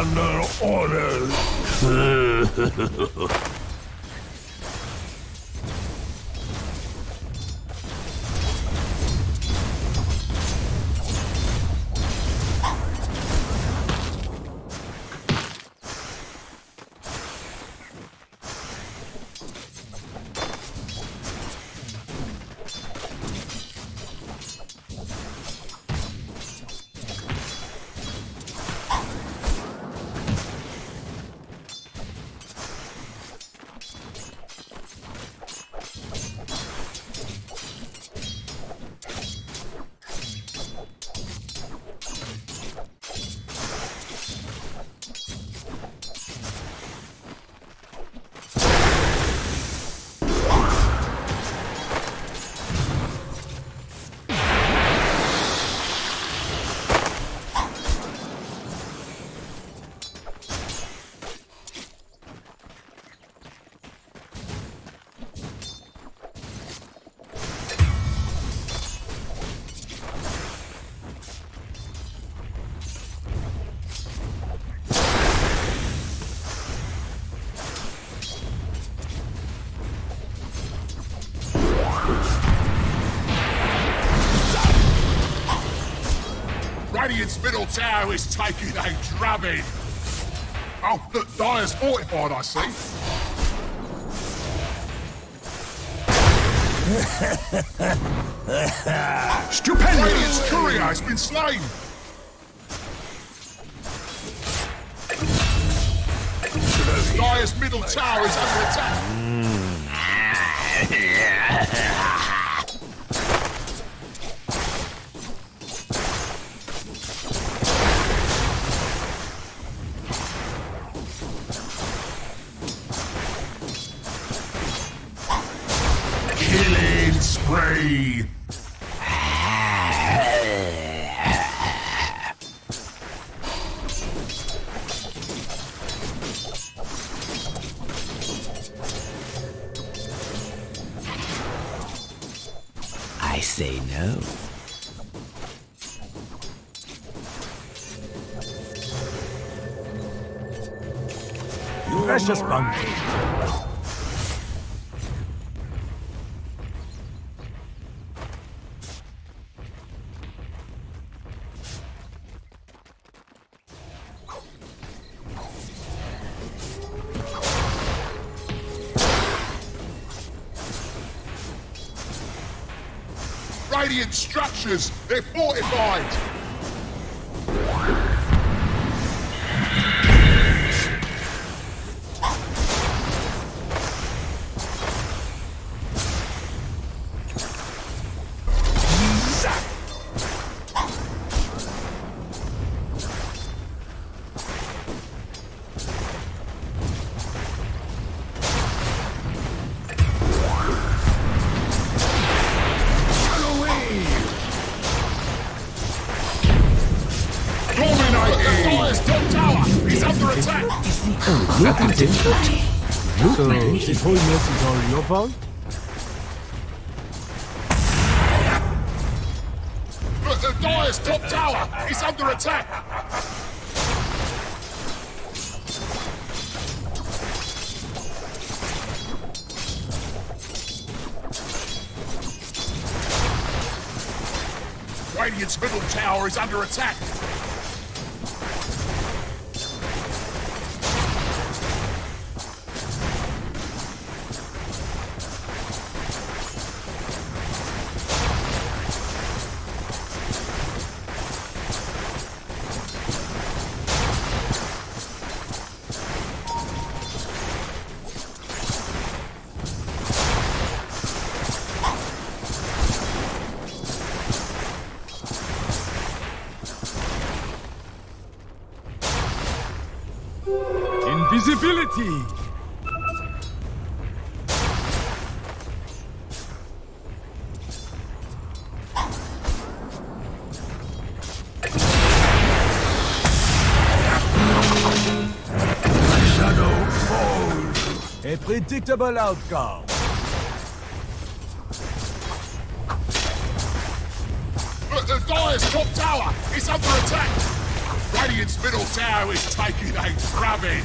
under orders. middle tower is taking a drubbing. Oh, look, Dire's fortified, I see. Stupendous! Courier has been slain. Dire's middle tower is under attack. Precious bounty. Radiant structures, they're fortified. This whole mess is all your fault? The Dire's top tower is under attack. Radiant's middle tower is under attack. Predictable outcome. Look, the Dire's top tower is under attack. Radiant's middle tower is taking a drubbing.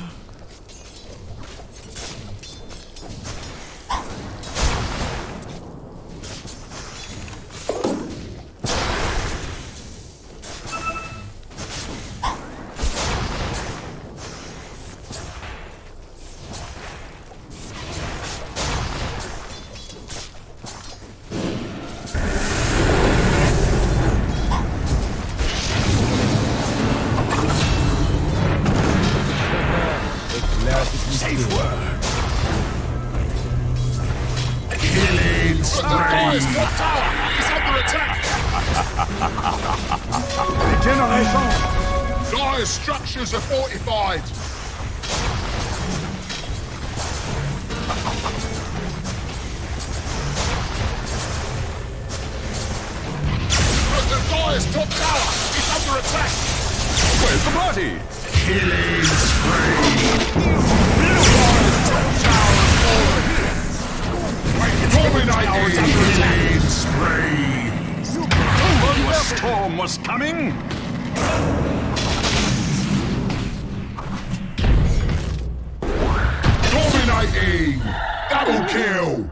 Safe word. Killing Dire's top tower is under attack. Regeneration. Dire's structures are fortified. Dire's top tower is under attack. Where's the party? Killing spree! Killing spree! Knew a storm was coming. Dominating. Double kill.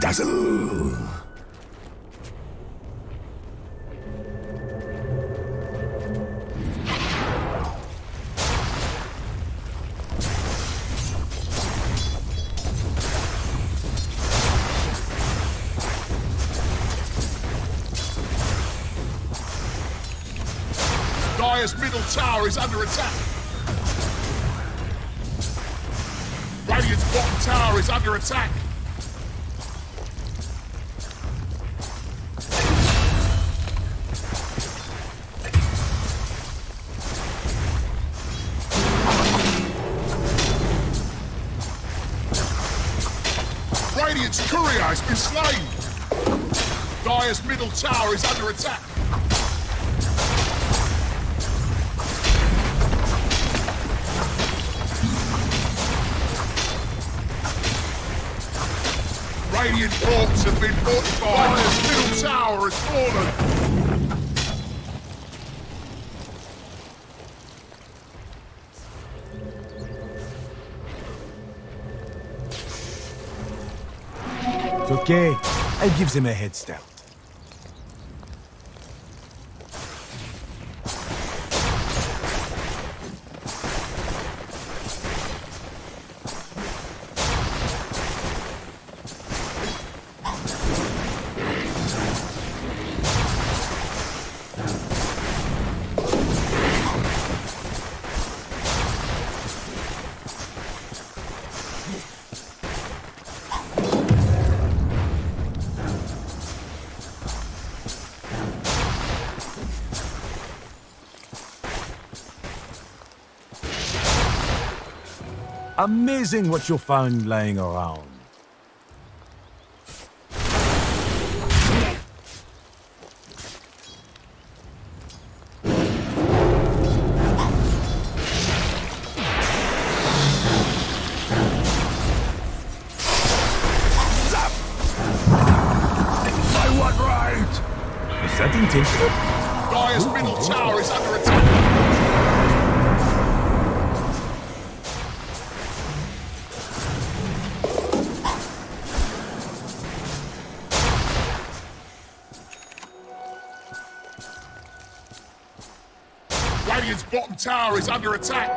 Dazzle! Dire's middle tower is under attack. Radiant's bottom tower is under attack. Radiant's courier has been slain. Dire's middle tower is under attack. Radiant forts have been fortified. Dire's middle tower has fallen. It's okay. I give them a head start. Amazing what you'll find lying around. Under attack.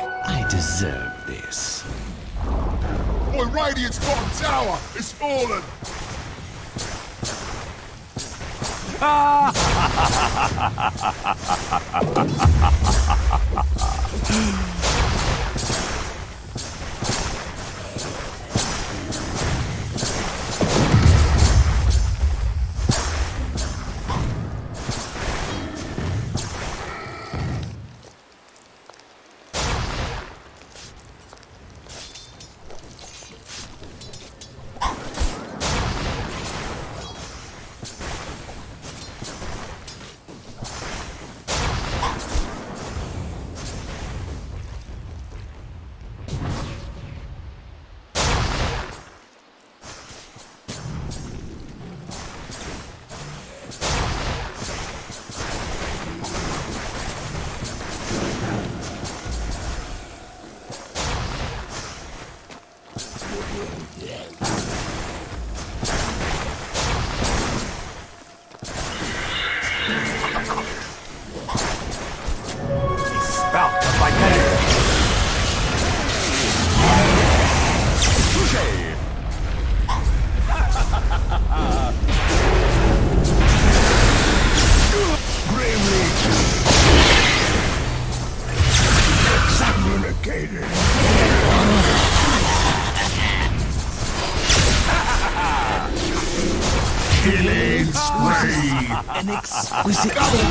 An exquisite Double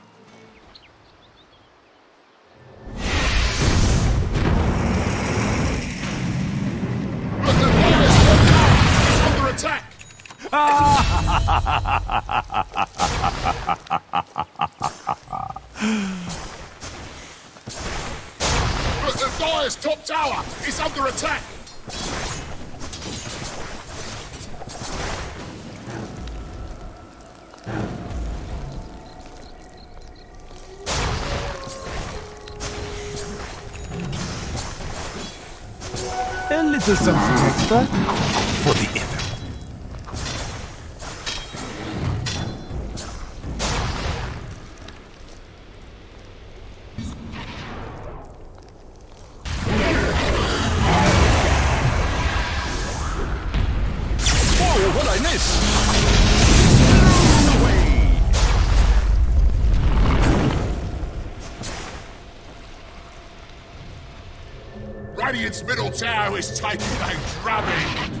Radiant's middle tower is taking a drubbing.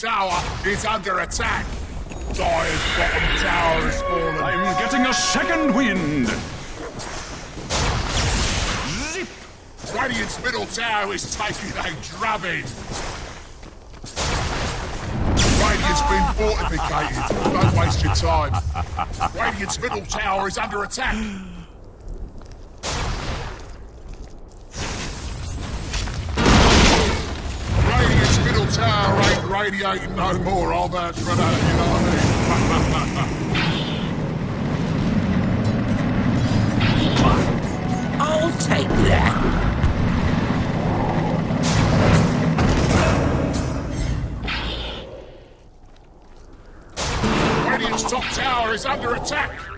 Tower is under attack. Dire's bottom tower has fallen. I'm getting a second wind. Zip. Radiant's middle tower is taking a drubbing. Radiant's been fortificated. Don't waste your time. Radiant's middle tower is under attack. Radiating no more. I'll vouch for that, you know what I mean? I'll take that. Radiant's top tower is under attack.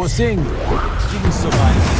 Você em... Diga.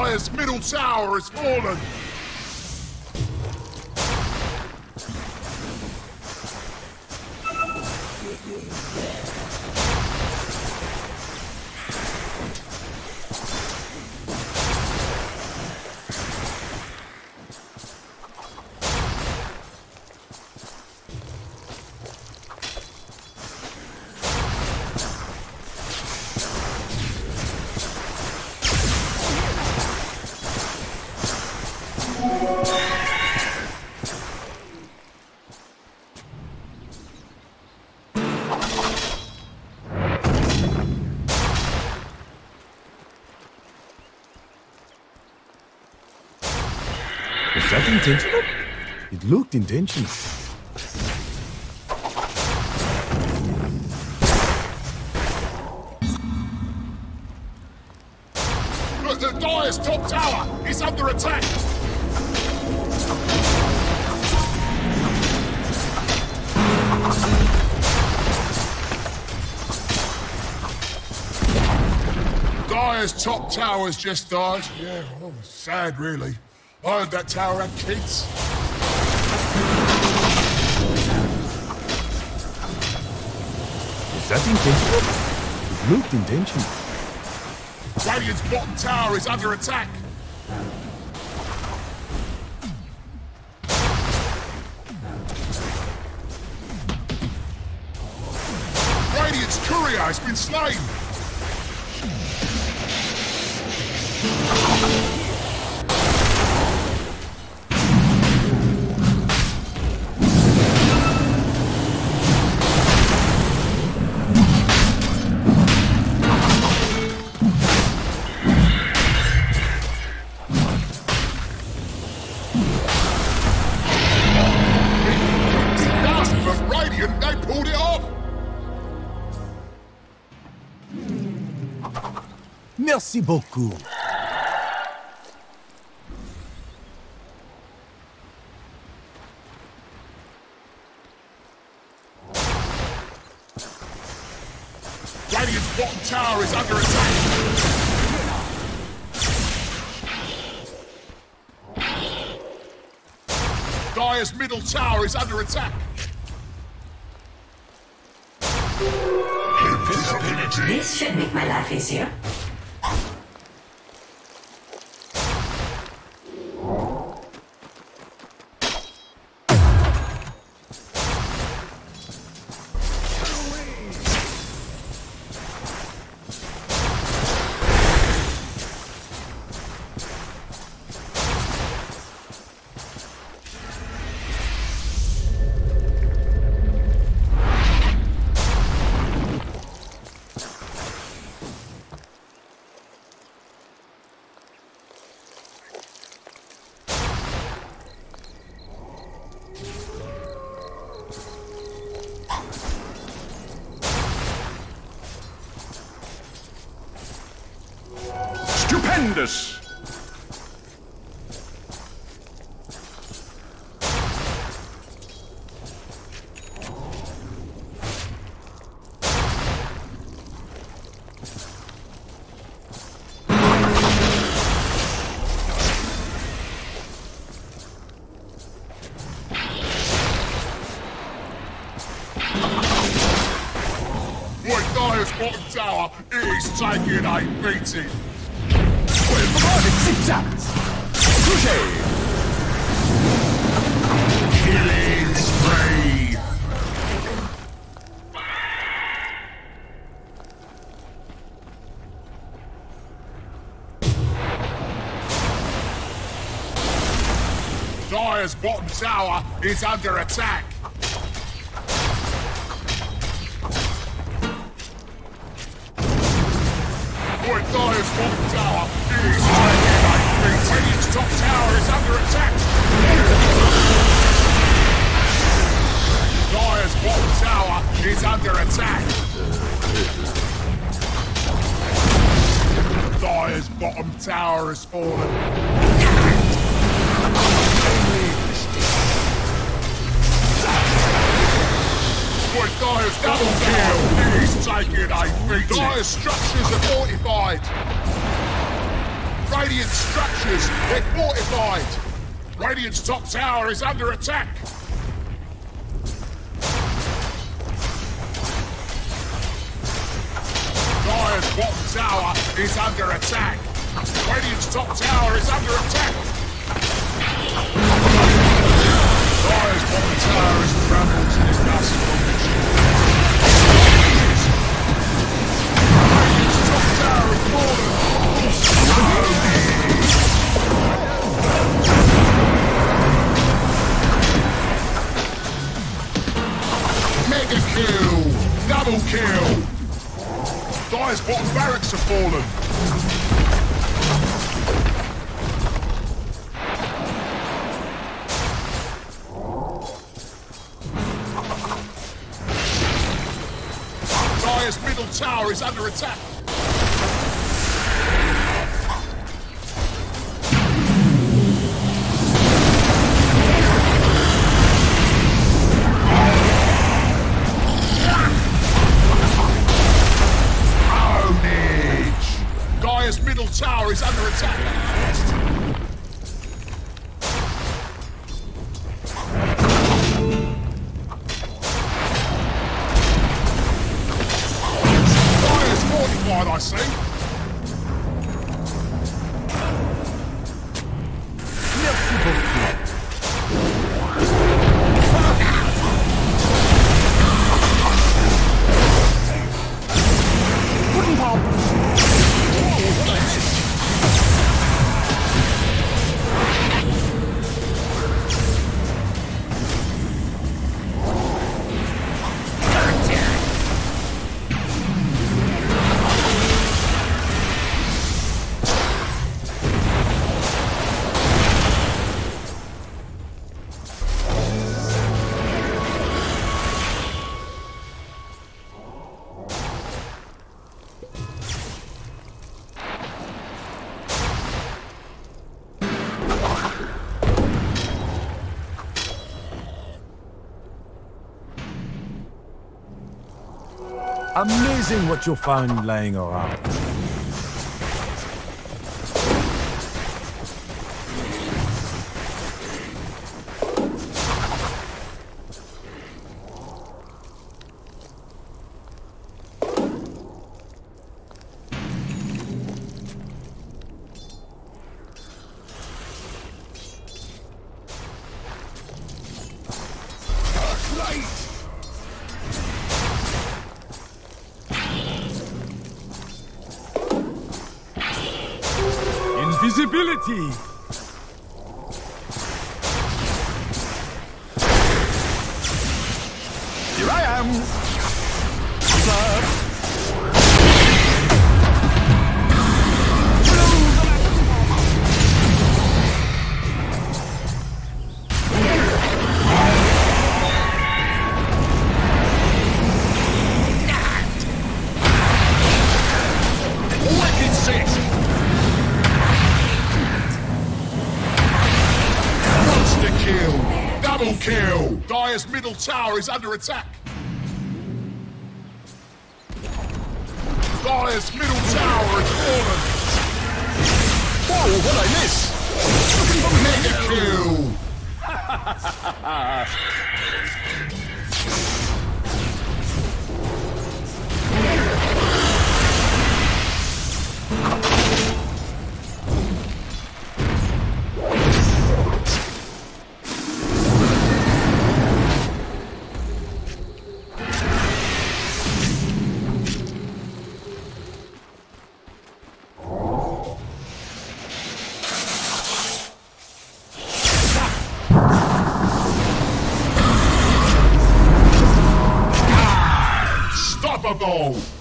Dire's middle tower has fallen. Intentional? It looked intentional. Dire's Dire's top tower is under attack! Dire's top tower's just died. Yeah, well, sad really. I heard that tower at Kate's. Is that intentional? It looked intentional. Radiant's bottom tower is under attack. Radiant's courier has been slain. Merci beaucoup. Radiant's bottom tower is under attack. Dire's middle tower is under attack. This should make my life easier. Tower is taking a beating. Killing spree. Dire's bottom tower is under attack. Top tower is under attack. Dire's bottom tower is under attack. Dire's bottom tower has fallen. Dire's double kill. He's taking a beating. Dire's structures are fortified. Radiant structures, they're fortified. Radiant's top tower is under attack. Dire's bottom tower is under attack. Radiant's top tower is under attack. Dire's bottom tower is trampled to this dust. Radiant's top tower is fallen. Mega kill! Double kill! Dire's bottom barracks have fallen. Tower is under attack. what you'll find laying around. Visibility. is under attack. Go.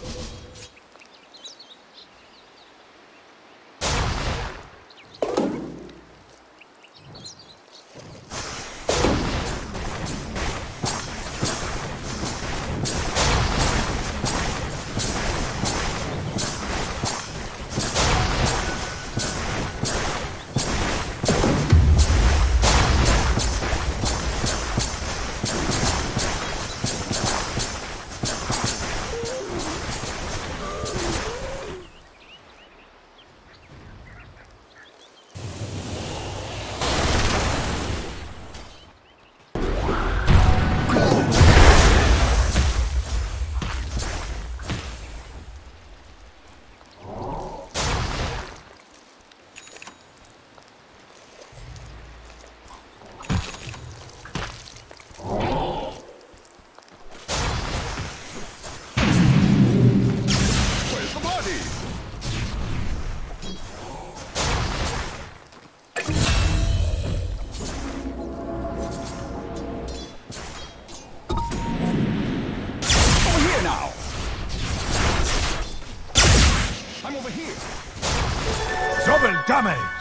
I'm over here. Double damage!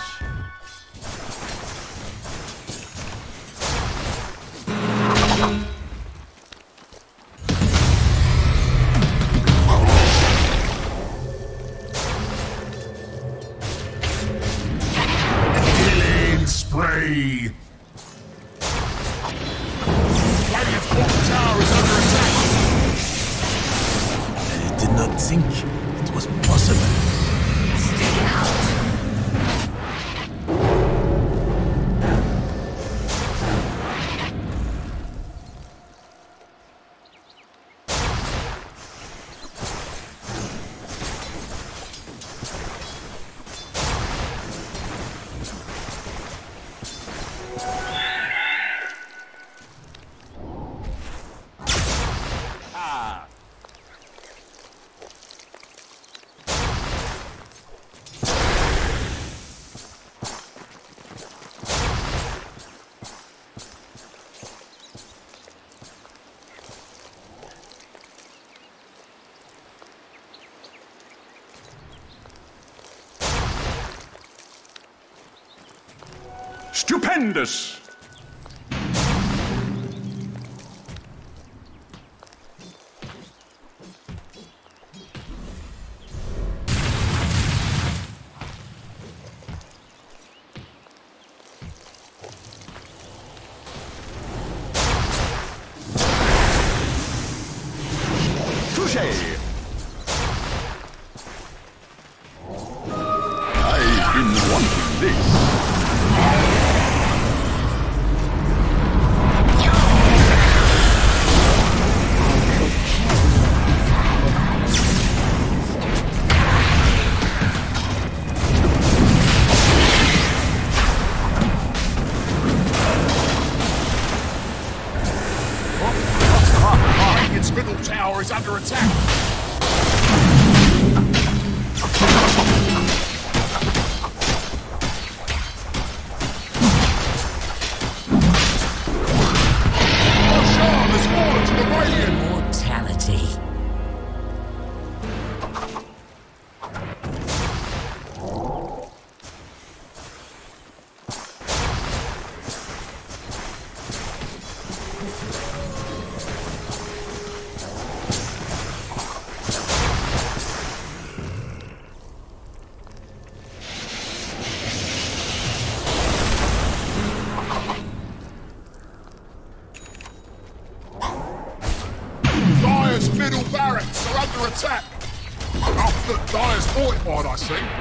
です Dire's I see.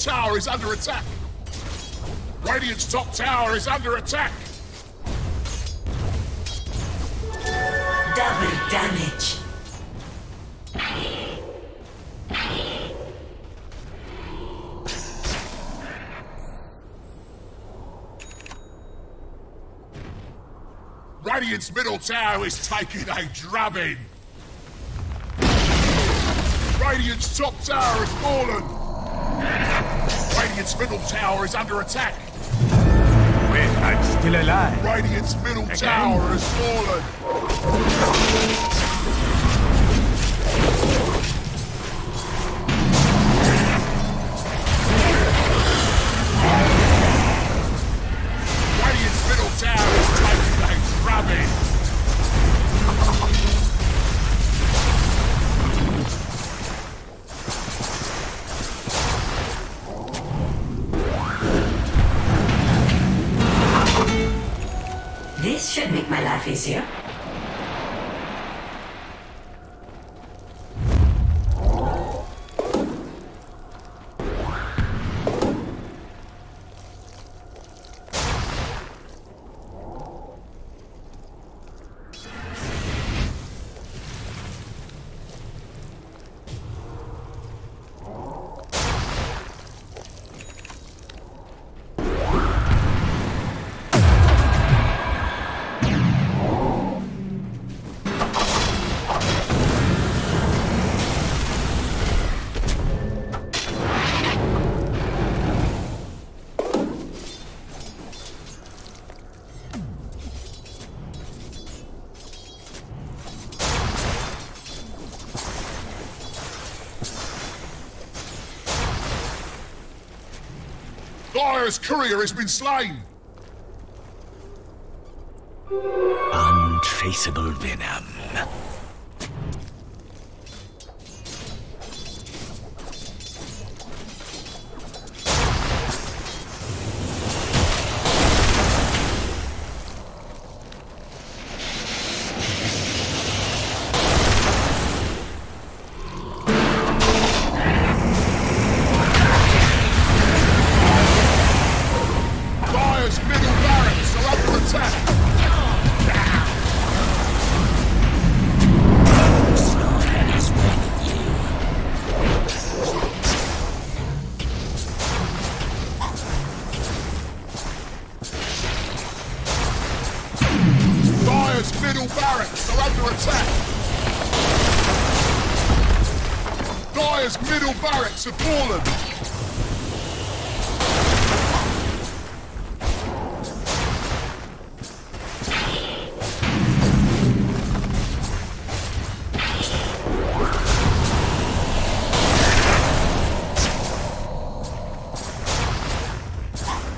Tower is under attack. Radiant's top tower is under attack. Double damage. Radiant's middle tower is taking a drubbing. Radiant's top tower has fallen. Radiant's middle tower is under attack. I'm still alive. Radiant's middle tower has fallen. Dire's courier has been slain. Untraceable venom. Dire's middle barracks are under attack! Dire's middle barracks have fallen!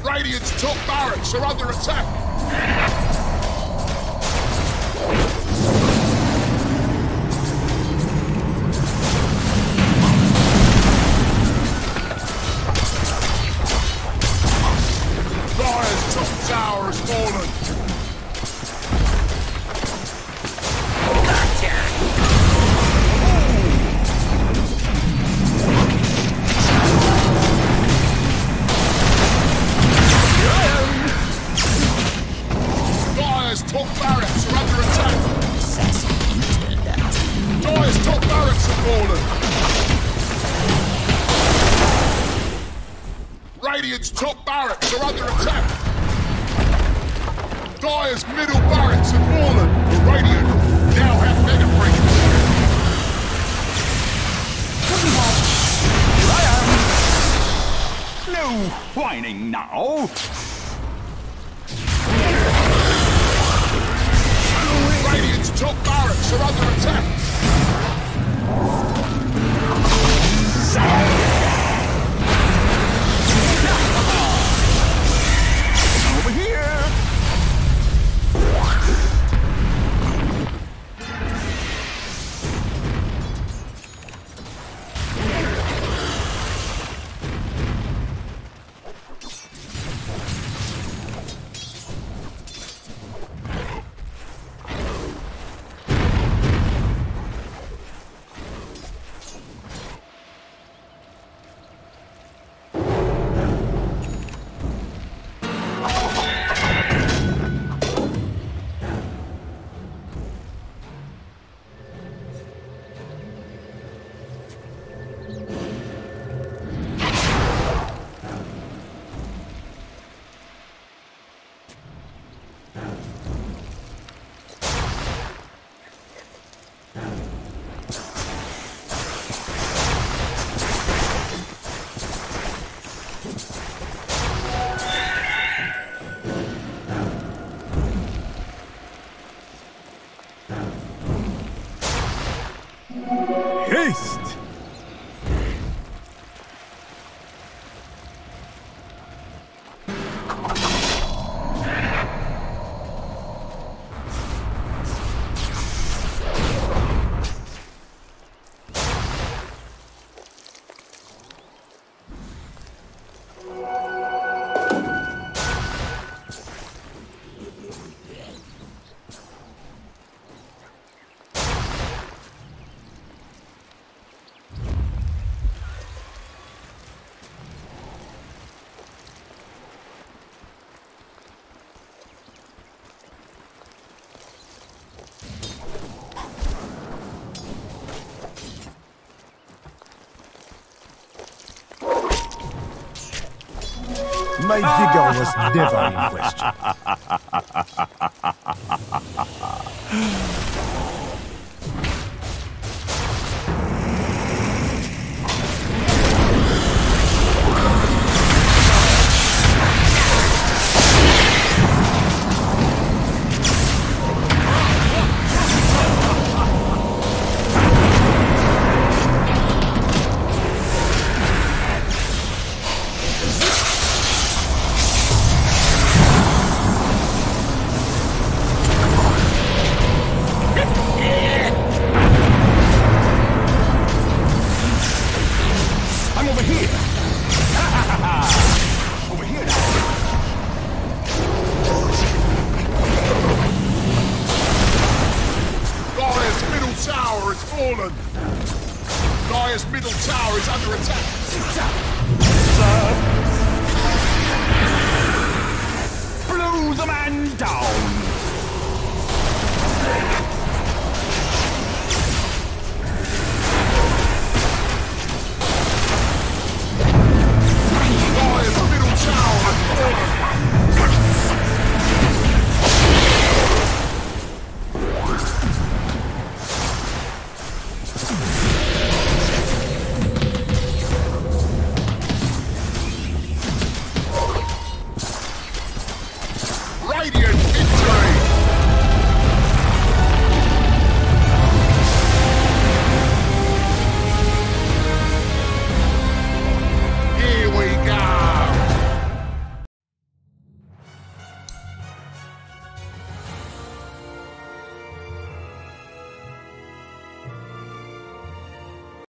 Radiant's top barracks are under attack! whining now? The Radiant's top barracks are under attack! Peace! My vigor was never in question.